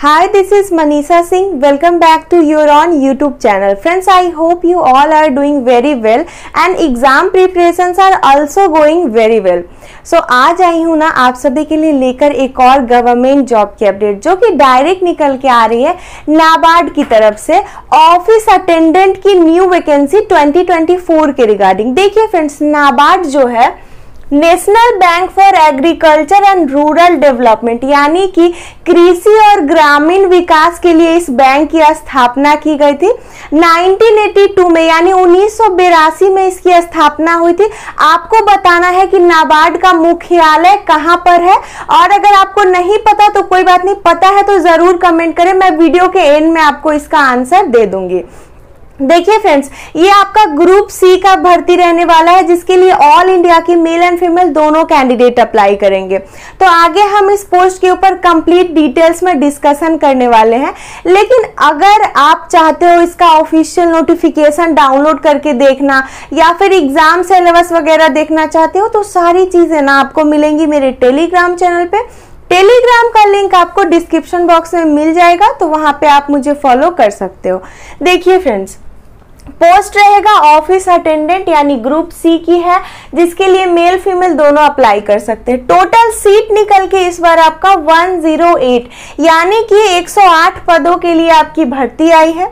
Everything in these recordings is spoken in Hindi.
Hi, this is Manisha Singh. Welcome back to your on YouTube channel. Friends, I hope you all are doing very well and exam preparations are also going very well. so, आज आई हूँ ना आप सभी के लिए लेकर एक और गवर्नमेंट जॉब की अपडेट जो कि डायरेक्ट निकल के आ रही है नाबार्ड की तरफ़ से ऑफ़िस अटेंडेंट की न्यू वैकेंसी 2024 के रिगार्डिंग देखिए फ्रेंड्स नाबार्ड जो है National Bank for Agriculture and Rural Development, यानी कि कृषि और ग्रामीण विकास के लिए इस बैंक की स्थापना की गई थी। 1982 में, यानी उन्नीस में इसकी स्थापना हुई थी। आपको बताना है कि नाबार्ड का मुख्यालय कहाँ पर है? और अगर आपको नहीं पता तो कोई बात नहीं, पता है तो ज़रूर कमेंट करें। मैं वीडियो के एंड में आपको इसका आंसर दे दूँगी। देखिए फ्रेंड्स ये आपका ग्रुप सी का भर्ती रहने वाला है, जिसके लिए ऑल इंडिया की मेल एंड फीमेल दोनों कैंडिडेट अप्लाई करेंगे। तो आगे हम इस पोस्ट के ऊपर कंप्लीट डिटेल्स में डिस्कशन करने वाले हैं। लेकिन अगर आप चाहते हो इसका ऑफिशियल नोटिफिकेशन डाउनलोड करके देखना, या फिर एग्ज़ाम सिलेबस वगैरह देखना चाहते हो तो सारी चीज़ें ना आपको मिलेंगी मेरे टेलीग्राम चैनल पे। टेलीग्राम का लिंक आपको डिस्क्रिप्शन बॉक्स में मिल जाएगा तो वहाँ पे आप मुझे फॉलो कर सकते हो। देखिए फ्रेंड्स पोस्ट रहेगा ऑफ़िस अटेंडेंट यानी ग्रुप सी की है, जिसके लिए मेल फीमेल दोनों अप्लाई कर सकते हैं। टोटल सीट निकल के इस बार आपका 108 यानी कि 108 पदों के लिए आपकी भर्ती आई है।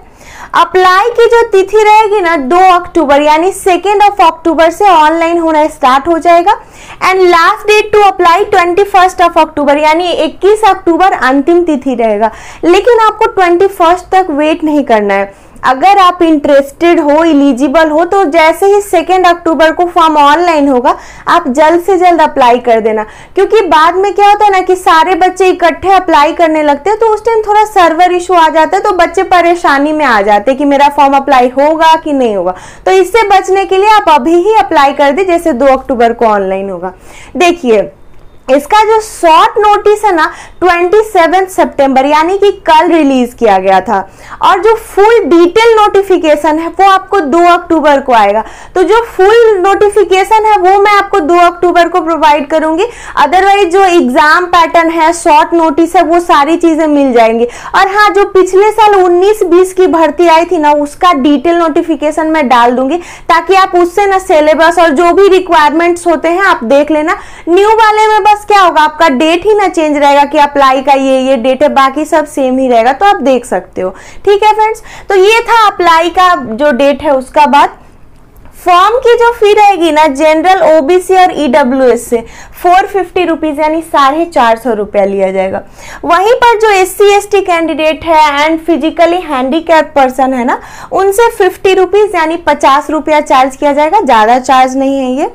अप्लाई की जो तिथि रहेगी ना 2 अक्टूबर, यानी सेकेंड ऑफ़ अक्टूबर से ऑनलाइन होना स्टार्ट हो जाएगा। And last date to apply twenty first of October, यानी 21 अक्टूबर अंतिम तिथि रहेगा। लेकिन आपको ट्वेंटी फ़र्स्ट तक वेट नहीं करना है। अगर आप इंटरेस्टेड हो इलिजिबल हो तो जैसे ही सेकेंड अक्टूबर को फॉर्म ऑनलाइन होगा, आप जल्द से जल्द अप्लाई कर देना। क्योंकि बाद में क्या होता है ना कि सारे बच्चे इकट्ठे अप्लाई करने लगते हैं तो उस टाइम थोड़ा सर्वर इशू आ जाता है तो बच्चे परेशानी में आ जाते हैं कि मेरा फॉर्म अप्लाई होगा कि नहीं होगा। तो इससे बचने के लिए आप अभी ही अप्लाई कर दे, जैसे दो अक्टूबर को ऑनलाइन होगा। देखिए इसका जो शॉर्ट नोटिस है ना 27 सितंबर यानी कि कल रिलीज़ किया गया था। और जो फुल डिटेल नोटिफिकेशन है, वो आपको 2 अक्टूबर को आएगा। तो जो फुल नोटिफिकेशन है, वो मैं आपको 2 अक्टूबर को प्रोवाइड करूँगी। अदरवाइज़ जो एग्ज़ाम पैटर्न है शॉर्ट नोटिस है, वो सारी चीज़ें मिल जाएँगी। और हाँ जो पिछले साल 19-20 की भर्ती आई थी ना, उसका डिटेल नोटिफिकेशन मैं डाल दूँगी, ताकि आप उससे ना सिलेबस और जो भी रिक्वायरमेंट्स होते हैं, आप देख लेना। न्यू वाले में बस क्या होगा? आपका डेट ही ना चेंज रहेगा कि अप्लाई का ये ये डेट है, बाकी सब सेम ही रहेगा तो आप देख सकते हो। ठीक है फ्रेंड्स तो ये था अप्लाई का जो डेट है, उसका बाद। फॉर्म की जो फ़ी रहेगी ना जनरल ओबीसी और ईडब्ल्यू e से फोर फिफ्टी रुपीज़ यानी साढ़े चार सौ रुपया लिया जाएगा। वहीं पर जो एस सी कैंडिडेट है एंड फिजिकली हैंडीकैप पर्सन है ना, उनसे फिफ्टी रुपीज़ यानी पचास रुपया चार्ज किया जाएगा, ज़्यादा चार्ज नहीं है ये।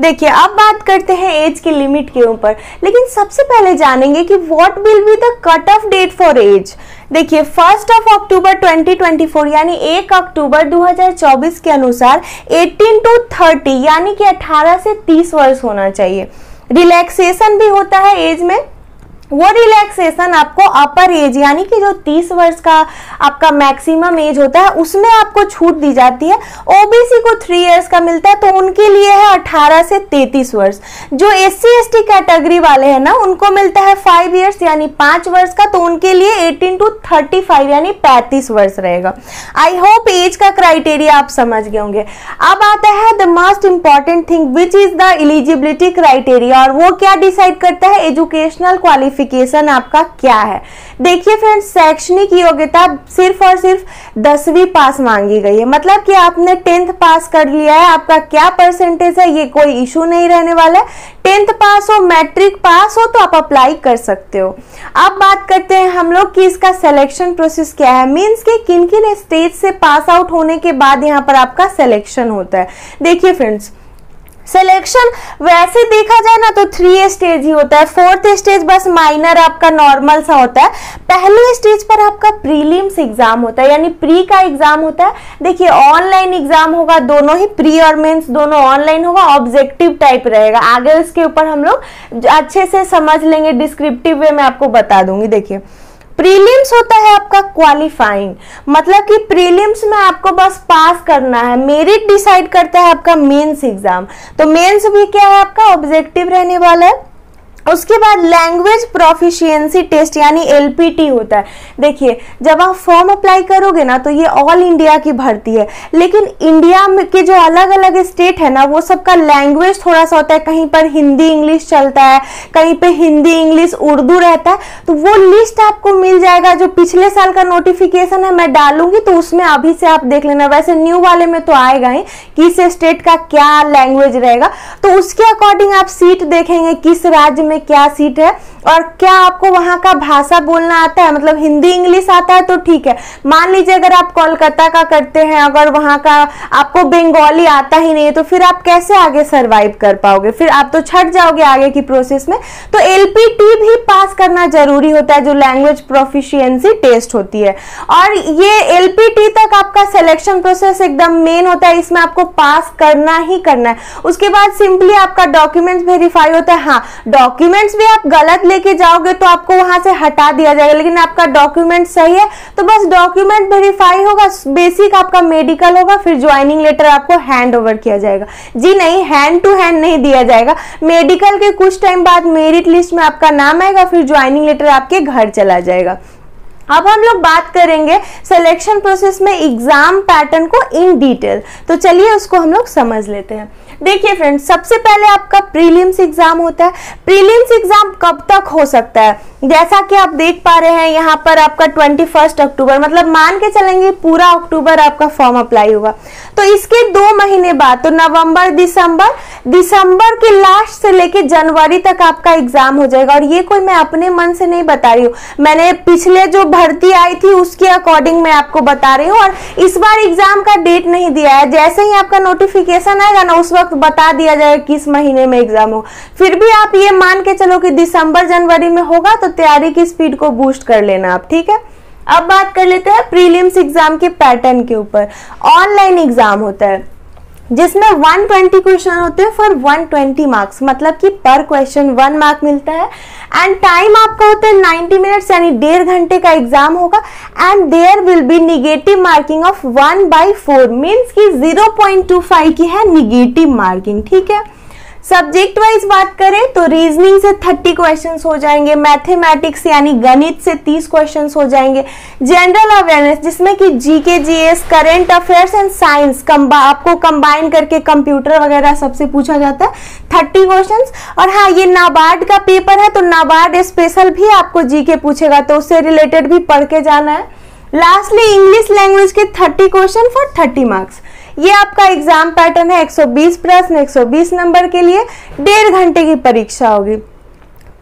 देखिए, अब बात करते हैं एज की लिमिट के ऊपर। लेकिन सबसे पहले जानेंगे कि what will be the cut off date for age देखिए फ़र्स्ट ऑफ़ अक्टूबर 2024 यानी 1 अक्टूबर 2024 के अनुसार 18 टू 30 यानी कि 18 से 30 वर्ष होना चाहिए। रिलैक्सेशन भी होता है एज में। वो रिलैक्सेशन आपको अपर एज यानी कि जो 30 वर्ष का आपका मैक्सिमम एज होता है, उसमें आपको छूट दी जाती है। ओबीसी को थ्री इयर्स का मिलता है तो उनके लिए है 18 से 33 वर्ष। जो एस सी कैटेगरी वाले हैं ना, उनको मिलता है फाइव ईयर्स यानी पाँच वर्ष का तो उनके लिए 18 टू 35 यानी 35 वर्ष रहेगा। आई होप एज का क्राइटेरिया आप समझ गए होंगे। अब आता है the most important thing which is the eligibility criteria और वो क्या डिसाइड करता है? एजुकेशनल क्वालिफिकेशन क्वालिफिकेशन आपका क्या है? देखिए फ्रेंड्स शैक्षणिक योग्यता सिर्फ़ और सिर्फ़ दसवीं पास मांगी गई है। मतलब कि आपने टेंथ पास कर लिया है, आपका क्या परसेंटेज है, ये कोई इशू नहीं रहने वाला है। टेंथ पास हो मैट्रिक पास हो तो आप अप्लाई कर सकते हो। अब बात करते हैं हम लोग कि इसका सिलेक्शन प्रोसेस क्या है। मीन्स कि किन किन स्टेज से पास आउट होने के बाद यहाँ पर आपका सिलेक्शन होता है। देखिए फ्रेंड्स सिलेक्शन वैसे देखा जाए ना तो थ्री स्टेज ही होता है। फोर्थ स्टेज बस माइनर आपका नॉर्मल सा होता है। पहले स्टेज पर आपका प्रीलिम्स एग्ज़ाम होता है, यानी प्री का एग्ज़ाम होता है। देखिए ऑनलाइन एग्ज़ाम होगा, दोनों ही प्री और मेंस दोनों ऑनलाइन होगा ऑब्जेक्टिव टाइप रहेगा। आगे उसके ऊपर हम लोग अच्छे से समझ लेंगे डिस्क्रिप्टिव वे में आपको बता दूँगी। देखिए प्रीलिम्स होता है आपका क्वालिफाइंग। मतलब कि प्रीलिम्स में आपको बस पास करना है, मेरिट डिसाइड करता है आपका मेंस एग्ज़ाम। तो मेंस भी क्या है आपका, ऑब्जेक्टिव रहने वाला है। उसके बाद लैंग्वेज प्रोफिशिएंसी टेस्ट यानी एलपीटी होता है। देखिए, जब आप फॉर्म अप्लाई करोगे ना तो ये ऑल इंडिया की भर्ती है। लेकिन इंडिया में के जो अलग अलग स्टेट है ना, वो सबका लैंग्वेज थोड़ा सा होता है। कहीं पर हिंदी इंग्लिश चलता है, कहीं पे हिंदी इंग्लिश उर्दू रहता है तो वो लिस्ट आपको मिल जाएगा। जो पिछले साल का नोटिफिकेशन है, मैं डालूँगी तो उसमें अभी से आप देख लेना। वैसे न्यू वाले में तो आएगा ही, किस स्टेट का क्या लैंग्वेज रहेगा। तो उसके अकॉर्डिंग आप सीट देखेंगे, किस राज्य में क्या सीट है? और क्या आपको वहाँ का भाषा बोलना आता है? मतलब हिंदी, इंग्लिश आता है तो ठीक है। मान लीजिए अगर आप कोलकाता का करते हैं, अगर वहाँ का आपको बंगाली आता ही नहीं है तो फिर आप कैसे आगे सरवाइव कर पाओगे? फिर आप तो छट जाओगे आगे की प्रोसेस में। तो एलपीटी भी पास करना ज़रूरी होता है, जो लैंग्वेज प्रोफिशियंसी टेस्ट होती है। और ये एलपीटी तक आपका सिलेक्शन प्रोसेस एकदम मेन होता है, इसमें आपको पास करना ही करना है। उसके बाद सिंपली आपका डॉक्यूमेंट्स वेरीफाई होता है। हाँ डॉक्यूमेंट्स भी आप गलत लेके जाओगे तो आपको वहाँ से हटा दिया जाएगा, लेकिन आपका डॉक्यूमेंट सही है तो बस डॉक्यूमेंट वेरीफाई होगा बेसिक आपका मेडिकल होगा, फिर ज्वाइनिंग लेटर आपको हैंड ओवर किया जाएगा। जी नहीं हैंड टू हैंड नहीं दिया जाएगा। मेडिकल के कुछ टाइम बाद मेरिट लिस्ट में आपका नाम आएगा, फिर ज्वाइनिंग लेटर आपके घर चला जाएगा। अब हम लोग बात करेंगे सिलेक्शन प्रोसेस में एग्ज़ाम पैटर्न को इन डिटेल तो चलिए उसको हम लोग समझ लेते हैं। देखिए फ्रेंड्स सबसे पहले आपका प्रीलिम्स एग्ज़ाम होता है। प्रीलिम्स एग्ज़ाम कब तक हो सकता है? जैसा कि आप देख पा रहे हैं, यहाँ पर आपका ट्वेंटी फ़र्स्ट अक्टूबर मतलब मान के चलेंगे पूरा अक्टूबर आपका फॉर्म अप्लाई होगा तो इसके दो महीने बाद तो नवंबर, दिसंबर दिसंबर के लास्ट से लेके जनवरी तक आपका एग्ज़ाम हो जाएगा। और ये कोई मैं अपने मन से नहीं बता रही हूँ। मैंने पिछले जो भर्ती आई थी, उसके अकॉर्डिंग मैं आपको बता रही हूँ। और इस बार एग्ज़ाम का डेट नहीं दिया है। जैसे ही आपका नोटिफिकेशन आएगा ना, उस वक्त बता दिया जाएगा किस महीने में एग्ज़ाम हो। फिर भी आप ये मान के चलो कि दिसंबर, जनवरी में होगा तो तैयारी की स्पीड को बूस्ट कर लेना आप, ठीक है? अब बात कर लेते हैं प्रीलिम्स एग्ज़ाम के पैटर्न के ऊपर। ऑनलाइन एग्ज़ाम होता है। जिसमें 120 क्वेश्चन होते हैं फॉर 120 मार्क्स मतलब कि पर क्वेश्चन वन मार्क मिलता है। एंड टाइम आपका होता है 90 मिनट्स यानी डेढ़ घंटे का एग्ज़ाम होगा। And there will be negative marking of one by four means की 0.25 की है निगेटिव मार्किंग ठीक है? सब्जेक्ट वाइज बात करें तो रीजनिंग से 30 क्वेश्चंस हो जाएँगे मैथमेटिक्स यानी गणित से 30 क्वेश्चंस हो जाएँगे। जनरल अवेयरनेस जिसमें कि GK GS current affairs and science आपको कंबाइन करके कंप्यूटर वगैरह सबसे पूछा जाता है। 30 क्वेश्चंस और हाँ ये नाबार्ड का पेपर है तो नाबार्ड स्पेशल भी आपको जीके पूछेगा तो उससे रिलेटेड भी पढ़ के जाना है। लास्टली इंग्लिश लैंग्वेज के 30 क्वेश्चन फॉर 30 मार्क्स ये आपका एग्ज़ाम पैटर्न है 120 प्रश्न 120 नंबर के लिए डेढ़ घंटे की परीक्षा होगी।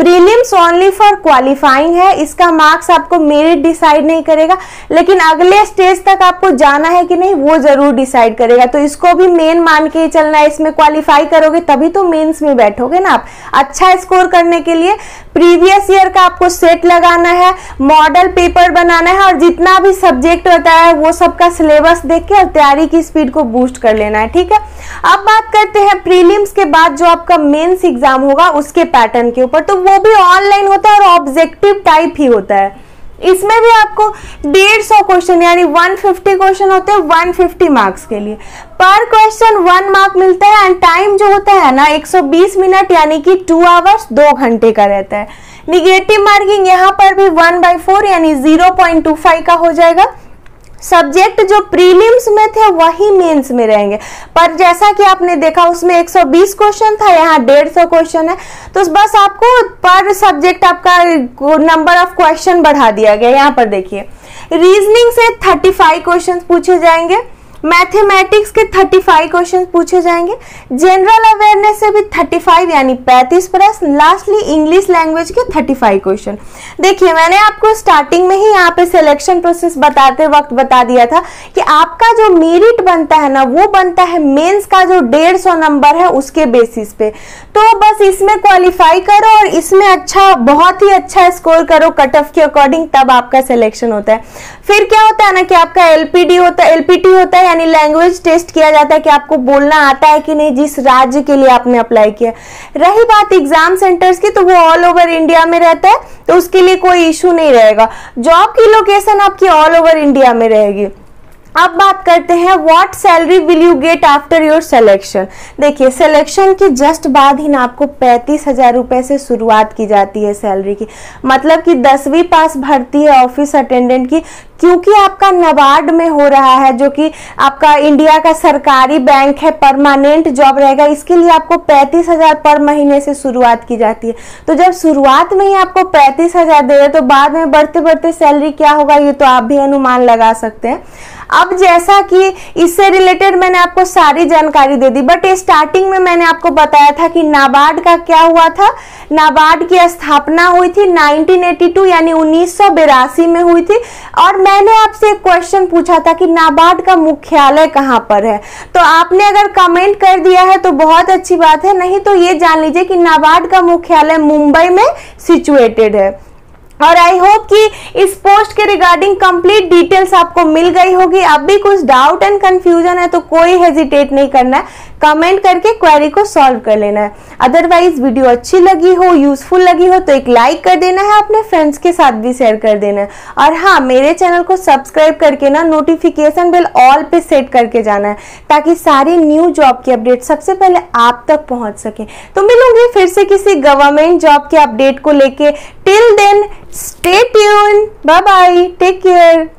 प्रीलिम्स ओनली फॉर क्वालिफाइंग है, इसका मार्क्स आपको मेरिट डिसाइड नहीं करेगा, लेकिन अगले स्टेज तक आपको जाना है कि नहीं, वो ज़रूर डिसाइड करेगा। तो इसको भी मेन मान के चलना है, इसमें क्वालिफाई करोगे, तभी तो मेंस में बैठोगे ना आप। अच्छा स्कोर करने के लिए प्रीवियस ईयर का आपको सेट लगाना है मॉडल पेपर बनाना है, और जितना भी सब्जेक्ट होता है, वो सबका सिलेबस देख के और तैयारी की स्पीड को बूस्ट कर लेना है, ठीक है? अब बात करते हैं प्रीलिम्स के बाद जो आपका मेंस एग्ज़ाम होगा, उसके पैटर्न के ऊपर। तो वो भी ऑनलाइन होता है और ऑब्जेक्टिव टाइप ही होता है। इसमें भी आपको डेढ़ सौ क्वेश्चन यानी 150 क्वेश्चन होते हैं 150 मार्क्स के लिए। पर क्वेश्चन वन मार्क मिलता है एंड टाइम जो होता है ना 120 मिनट यानी कि टू आवर्स दो घंटे का रहता है। निगेटिव मार्किंग यहाँ पर भी वन बाई फोर यानी 0.25 का हो जाएगा। सब्जेक्ट जो प्रीलिम्स में थे, वही मेंस में रहेंगे। पर जैसा कि आपने देखा, उसमें 120 क्वेश्चन था, यहाँ 150 क्वेश्चन है। तो बस आपको पर सब्जेक्ट आपका नंबर ऑफ़ क्वेश्चन बढ़ा दिया गया। यहाँ पर देखिए, रीजनिंग से 35 क्वेश्चन पूछे जाएँगे। मैथमेटिक्स के 35 क्वेश्चन पूछे जाएँगे। जनरल अवेयरनेस से भी 35 यानी 35 प्लस लास्टली इंग्लिश लैंग्वेज के 35 क्वेश्चन। देखिए, मैंने आपको स्टार्टिंग में ही यहाँ पे सिलेक्शन प्रोसेस बताते वक्त बता दिया था कि आपका जो मेरिट बनता है ना, वो बनता है मेंस का जो डेढ़ सौ नंबर है उसके बेसिस पे। तो बस इसमें क्वालिफाई करो और इसमें अच्छा बहुत ही अच्छा स्कोर करो कट ऑफ़ के अकॉर्डिंग तब आपका सिलेक्शन होता है। फिर क्या होता है ना कि आपका एलपीडी होता है एलपीटी होता है यानी लैंग्वेज टेस्ट किया जाता है कि आपको बोलना आता है कि नहीं, जिस राज्य के लिए आपने अप्लाई किया। रही बात एग्ज़ाम सेंटर्स की तो वो ऑल ओवर इंडिया में रहता है तो उसके लिए कोई इशू नहीं रहेगा। जॉब की लोकेशन आपकी ऑल ओवर इंडिया में रहेगी। अब बात करते हैं what salary will you get after your selection देखिए सिलेक्शन के जस्ट बाद ही ना आपको पैंतीस हज़ार रुपए से शुरुआत की जाती है सैलरी की। मतलब कि दसवीं पास भर्ती है ऑफ़िस अटेंडेंट की, क्योंकि आपका नबार्ड में हो रहा है, जो कि आपका इंडिया का सरकारी बैंक है परमानेंट जॉब रहेगा, इसके लिए आपको पैंतीस हज़ार पर महीने से शुरुआत की जाती है। तो जब शुरुआत में ही आपको पैंतीस हज़ार दे रहे तो बाद में बढ़ते बढ़ते सैलरी क्या होगा, ये तो आप भी अनुमान लगा सकते हैं। अब जैसा कि इससे रिलेटेड मैंने आपको सारी जानकारी दे दी बट स्टार्टिंग में मैंने आपको बताया था कि नाबार्ड का क्या हुआ था। नाबार्ड की स्थापना हुई थी 1982 यानी उन्नीस में हुई थी। और मैंने आपसे एक क्वेश्चन पूछा था कि नाबार्ड का मुख्यालय कहाँ पर है। तो आपने अगर कमेंट कर दिया है तो बहुत अच्छी बात है, नहीं तो ये जान लीजिए कि नाबार्ड का मुख्यालय मुंबई में सिचुएटेड है। और आई होप कि इस पोस्ट के रिगार्डिंग कंप्लीट डिटेल्स आपको मिल गई होगी। अब भी कुछ डाउट एंड कंफ्यूजन है तो कोई हेजिटेट नहीं करना है। कमेंट करके क्वेरी को सॉल्व कर लेना है। अदरवाइज़ वीडियो अच्छी लगी हो यूजफुल लगी हो तो एक लाइक कर देना है, अपने फ्रेंड्स के साथ भी शेयर कर देना है। और हाँ मेरे चैनल को सब्सक्राइब करके ना नोटिफिकेशन बिल ऑल पे सेट करके जाना है, ताकि सारी न्यू जॉब की अपडेट सबसे पहले आप तक पहुँच सके। तो मिलूँगी फिर से किसी गवर्नमेंट जॉब के अपडेट को लेके। Till then, stay tuned. Bye bye. Take care.